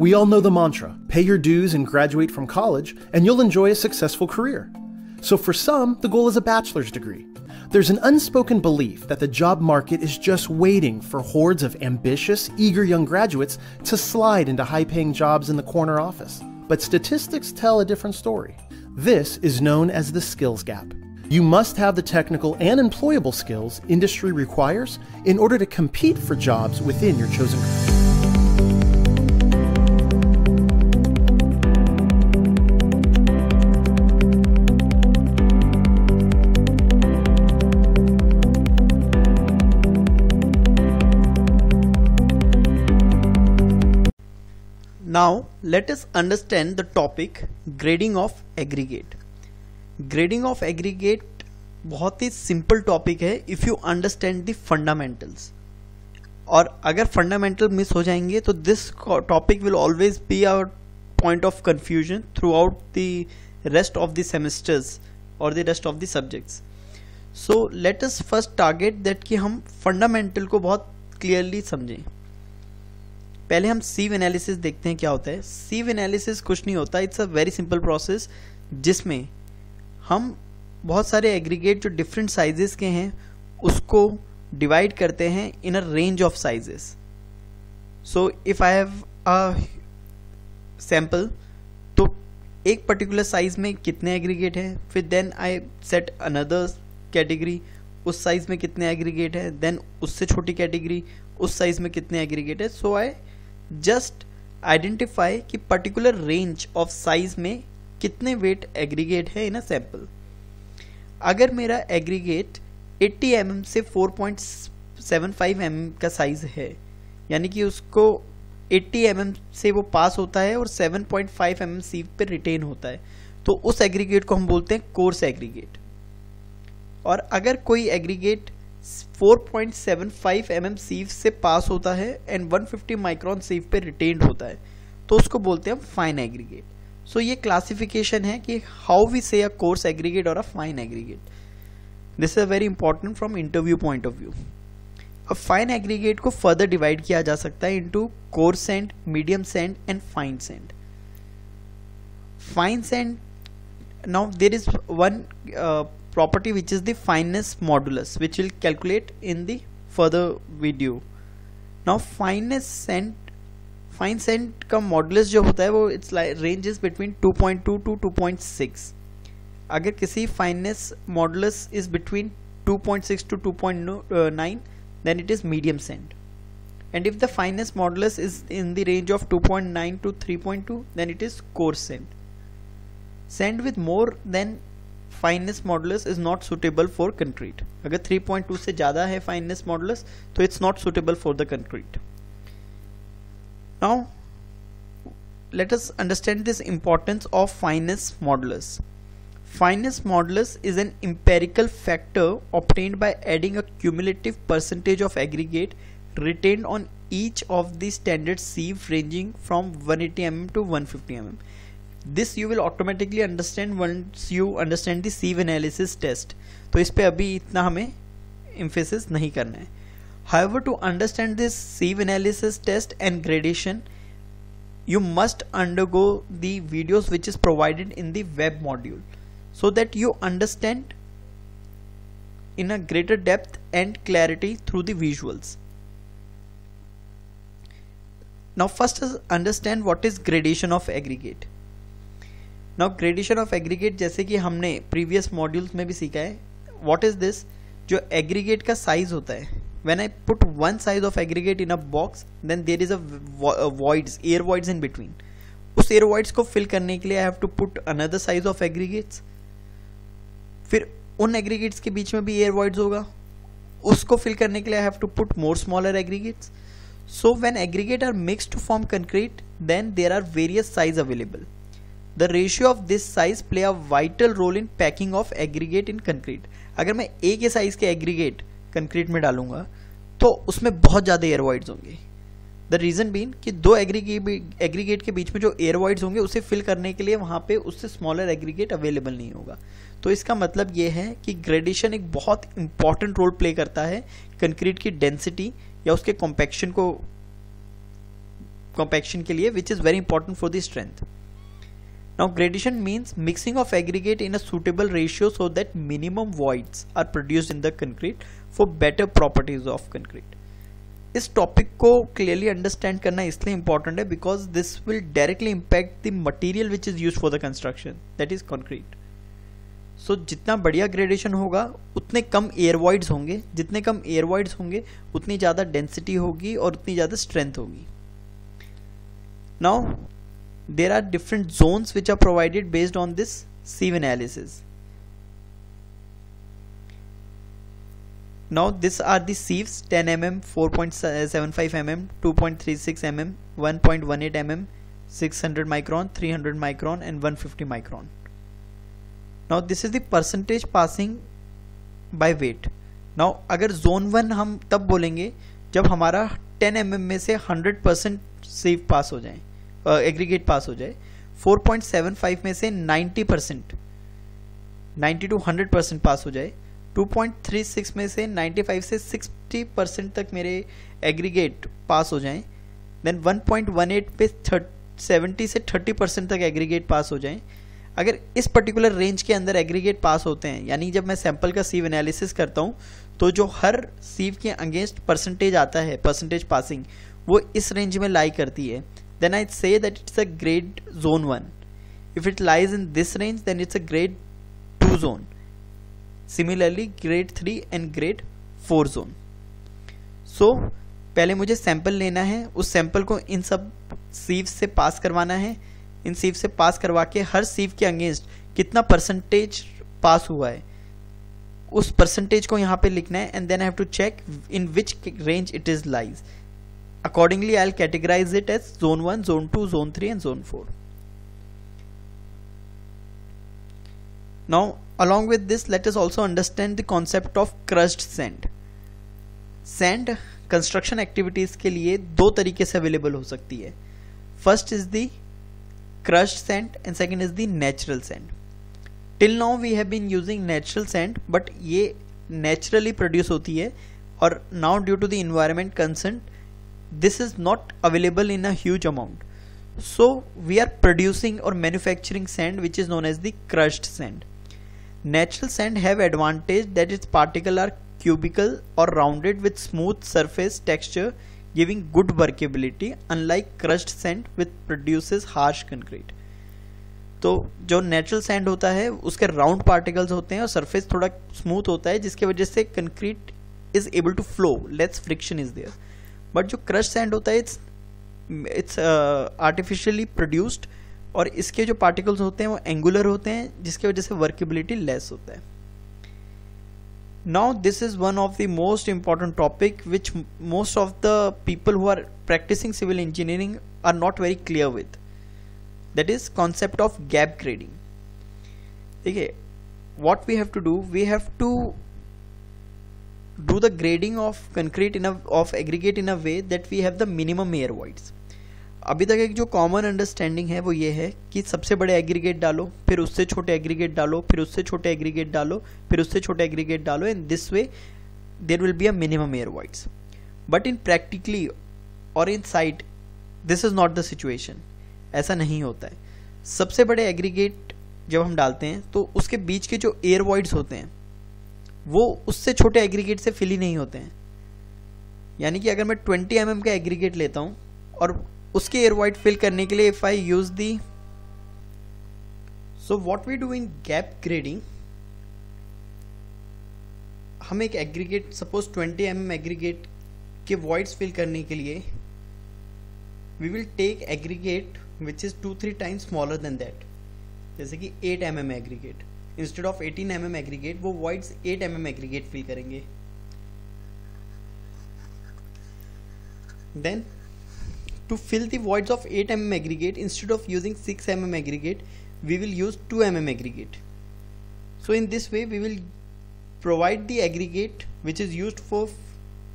We all know the mantra pay your dues and graduate from college, and you'll enjoy a successful career. So, for some, the goal is a bachelor's degree. There's an unspoken belief that the job market is just waiting for hordes of ambitious, eager young graduates to slide into high paying jobs in the corner office. But statistics tell a different story. This is known as the skills gap. You must have the technical and employable skills industry requires in order to compete for jobs within your chosen career. Now, let us understand the topic, grading of aggregate. Grading of aggregate, बहुत ही simple topic है if you understand the fundamentals और अगर fundamental miss हो जाएँगे तो this topic will always be our point of confusion throughout the rest of the semesters और the rest of the subjects so let us first target that कि हम fundamental को बहुत क्लियरली समझें. पहले हम सीव एनालिसिस देखते हैं क्या होता है। सीव एनालिसिस कुछ नहीं होता it's a very simple process जिसमें हम बहुत सारे एग्रीगेट जो डिफरेंट साइजेस के हैं, उसको डिवाइड करते हैं in a range of sizes so if I have a sample तो एक पर्टिकुलर साइज़ में कितने एग्रीगेट हैं, फिर then I set another category उस साइज़ में कितने एग्रीगेट है देन उससे छोटी कैटेगरी उस साइज़ में कितने एग्रीगेट है। सो आई जस्ट आइडेंटिफाई कि पर्टिकुलर रेंज ऑफ़ साइज़ में कितने वेट एग्रीगेट है इन अ सैंपल। अगर मेरा एग्रीगेट 80 एम mm से 4.75 mm का साइज़ है, यानी कि उसको 80 एम mm से वो पास होता है और 7.5 mm सीव पे रिटेन होता है तो उस एग्रीगेट को हम बोलते हैं कोर्स एग्रीगेट। और अगर कोई एग्रीगेट 4.75 mm सीव से पास होता है एंड 150 माइक्रोन सीव पे रिटेन्ड होता है। तो उसको बोलते हैं फाइन एग्रीगेट सो ये क्लासिफिकेशन है कि how we say a coarse aggregate और a fine aggregate this is very important from interview point of view अब फाइन एग्रीगेट को फर्दर डिवाइड किया जा सकता है into coarse sand medium sand and fine sand fine sand now there is one property which is the fineness modulus which will calculate in the further video now fineness cent fine sand का modulus जो होता है वो its range is between 2.2 to 2.6 अगर किसी fineness modulus is between 2.6 to 2.9 then it is medium scent and if the fineness modulus is in the range of 2.9 to 3.2 then it is coarse scent scent with more than fineness modulus is not suitable for concrete अगर 3.2 से ज़्यादा है fineness modulus तो it's not suitable for the concrete now let us understand this importance of fineness modulus fineness modulus is an empirical factor obtained by adding a cumulative percentage of aggregate retained on each of the standard sieve ranging from one eighty m to one fifty m this you will automatically understand once you understand the sieve analysis test तो इस पर अभी इतना हमें emphasis नहीं करना है। However to understand this sieve analysis test and gradation you must undergo the videos which is provided in the web module so that you understand in a greater depth and clarity through visuals now first understand what is gradation of aggregate now gradation of aggregate जैसे कि हमने previous modules में भी सीखा है what is this जो aggregate का size होता है when I put one size of aggregate in a box then there is a voids air voids in between उस एयर वॉइड्स को फिल करने के लिए I have to put another size of aggregates फिर उन aggregates के बीच में भी एयर वॉइड्स होगा. उसको फिल करने के लिए I have to put more smaller aggregates so when aggregate are mixed to form concrete then there are various size available. The ratio of this size play a vital role in packing of aggregate in concrete अगर मैं एक ही size के aggregate concrete में डालूँगा तो उसमें बहुत ज़्यादा एयर वॉइड्स होंगे। द रीज़न बीन कि दो एग्रीगेट के बीच में जो एयर वॉइड्स होंगे, उसे फिल करने के लिए वहाँ पे उससे स्मॉलर एग्रीगेट अवेलेबल नहीं होगा। तो इसका मतलब ये है कि ग्रेडेशन एक बहुत इंपॉर्टेंट रोल प्ले करता है कंक्रीट की डेंसिटी या उसके कॉम्पेक्शन को compaction के लिए which is very important for the strength. Now, gradation means mixing of aggregate in a suitable ratio so that minimum voids are produced in the concrete for better properties of concrete. इस topic को clearly understand करना इसलिए important है because this will directly impact the material which is use for the construction that is concrete so जितना बढ़िया gradation होगा, उतने कम एयर वॉइड्स होंगे। जितने कम एयर वॉइड्स होंगे, उतनी ज़्यादा डेंसिटी होगी और उतनी ज़्यादा स्ट्रेंथ होगी। Now there are different zones which are provided based on this sieve analysis now this are the sieves 10 mm 4.75 mm 2.36 mm 1.18 mm 600 micron 300 micron and 150 micron now this is the percentage passing by weight now अगर zone one हम तब बोलेंगे जब हमारा 10 mm में से 100 percent सीव पास हो जाए एग्रीगेट पास हो जाए 4.75 में से 90 परसेंट 90 टू 100 परसेंट पास हो जाए 2.36 में से 95 से 60 परसेंट तक मेरे एग्रीगेट पास हो जाएँ देन 1.18 पे 70 से 30 परसेंट तक एग्रीगेट पास हो जाएँ। अगर इस पर्टिकुलर रेंज के अंदर एग्रीगेट पास होते हैं, यानी जब मैं सैंपल का सीव एनालिसिस करता हूँ तो जो हर सीव के अगेंस्ट परसेंटेज आता है परसेंटेज पासिंग वो इस रेंज में लाई करती है। Then I say that it's a grade zone one if it lies in this range then it's a grade two zone similarly grade three and grade four zone so पहले मुझे sample लेना है। उस sample को इन सब सीव से पास करवाना है। इन सीव से पास करवा के हर सीव के अगेंस्ट कितना परसेंटेज पास हुआ है? उस परसेंटेज को यहाँ पे लिखना है and then I have to check in which range it is lies accordingly I categorise it as zone one zone two zone three and zone four now along with this, let us also understand the concept of crushed sand. Sand construction activities के लिए दो तरीके से available हो सकती है. First is the crushed sand and second is the natural sand till now we have been using natural sand but ये naturally produce होती है और now due to the environment concern this is not available in a huge amount so we are producing और manufacturing sand which is known as the crushed sand Natural sand have advantage that its particles are cubical or rounded with smooth surface texture giving good workability unlike crushed sand which produces harsh concrete. तो जो natural sand होता है उसके round particles होते हैं और surface थोड़ा smooth होता है जिसकी वजह से concrete is able to flow less friction is there but जो क्रश सैंड होता है इट्स इट्स आर्टिफिशियली प्रोड्यूस्ड और इसके जो पार्टिकल्स होते हैं, वो एंगुलर होते हैं, जिसकी वजह से वर्केबिलिटी लेस होता है। Now this is one of the most important topic which most of the people who are practising civil engineering are not very clear with that is concept of gap grading ठीक है what we have to do we have to do the grading of concrete in a, of aggregate in a way that we have the minimum air voids. अभी तक एक जो common understanding है वो ये है कि सबसे बड़े एग्रीगेट डालो, फिर उससे छोटे एग्रीगेट डालो, फिर उससे छोटे एग्रीगेट डालो, फिर उससे छोटे एग्रीगेट डालो and this way there will be a minimum air voids but in practically और in site this is not the situation ऐसा नहीं होता है. सबसे बड़े एग्रीगेट जब हम डालते हैं तो उसके बीच के जो एयर वाइड्स होते हैं वो उससे छोटे एग्रीगेट से फिल ही नहीं होते हैं। यानी कि अगर मैं 20 एम mm का एग्रीगेट लेता हूँ और उसके एयर वाइड फिल करने के लिए if I use the so what we do in gap grading हम एक aggregate suppose 20 m m aggregate के वॉइड्स फिल करने के लिए we will take aggregate which is two three times smaller than that जैसे कि 8 m m aggregate instead of 18 m m aggregate वो voids 8 m m aggregate fill करेंगे। Then to fill the voids of 8 m m aggregate instead of using 6 m m aggregate we will use 2 m m aggregate so in this way we will provide the aggregate which is use for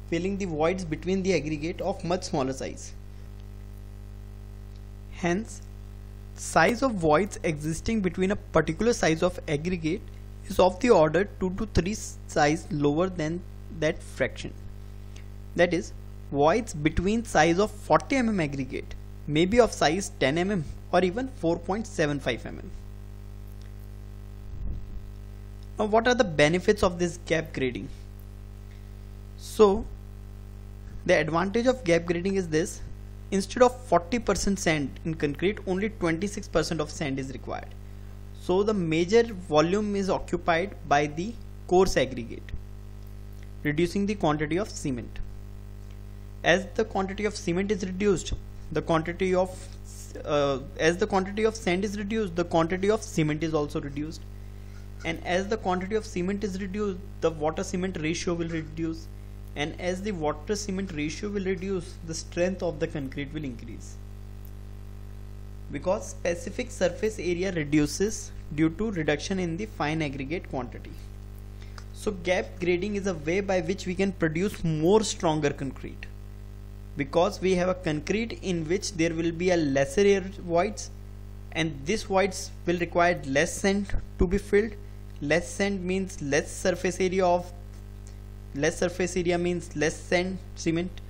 filling the voids between the aggregate of much smaller size hence size of voids existing between a particular size of aggregate is of the order 2 to 3 size lower than that fraction. That is voids between size of 40 mm aggregate may be of size 10 mm or even 4.75 mm. Now what are the benefits of this gap grading? So the advantage of gap grading is this instead of 40% sand in concrete only 26% of sand is required. So the major volume is occupied by the coarse aggregate reducing the quantity of cement. As the quantity of cement is reduced the quantity of uh, as the quantity of sand is reduced the quantity of cement is also reduced and as the quantity of cement is reduced the water cement ratio will reduce and as the water cement ratio will reduce the strength of the concrete will increase. Because specific surface area reduces due to reduction in the fine aggregate quantity. So gap grading is a way by which we can produce more stronger concrete. Because we have a concrete in which there will be a lesser air voids and this voids will require less sand to be filled. Less sand means less surface area of less surface area means less sand cement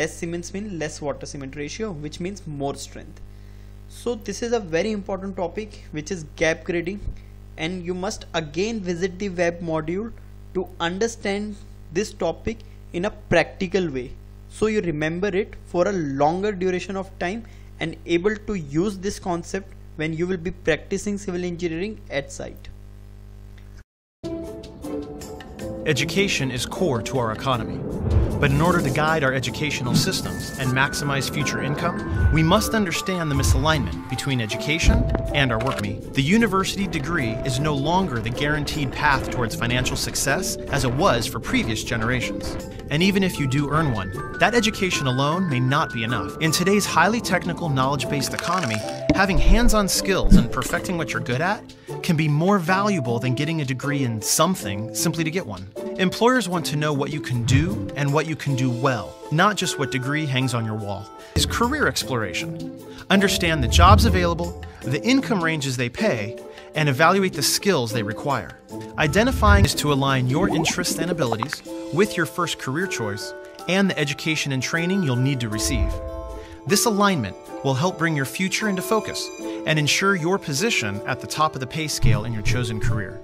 less cements mean less water cement ratio which means more strength so this is a very important topic which is gap grading and you must again visit the web module to understand this topic in a practical way so you remember it for a longer duration of time and able to use this concept when you will be practicing civil engineering at site. Education is core to our economy. But in order to guide our educational systems and maximize future income, we must understand the misalignment between education and our work. The university degree is no longer the guaranteed path towards financial success as it was for previous generations. And even if you do earn one, that education alone may not be enough. In today's highly technical, knowledge based economy, having hands on skills and perfecting what you're good at can be more valuable than getting a degree in something simply to get one. Employers want to know what you can do and what you can do well, not just what degree hangs on your wall. Is career exploration. Understand the jobs available, the income ranges they pay, and evaluate the skills they require. Identifying is to align your interests and abilities with your first career choice and the education and training you'll need to receive. This alignment will help bring your future into focus and ensure your position at the top of the pay scale in your chosen career.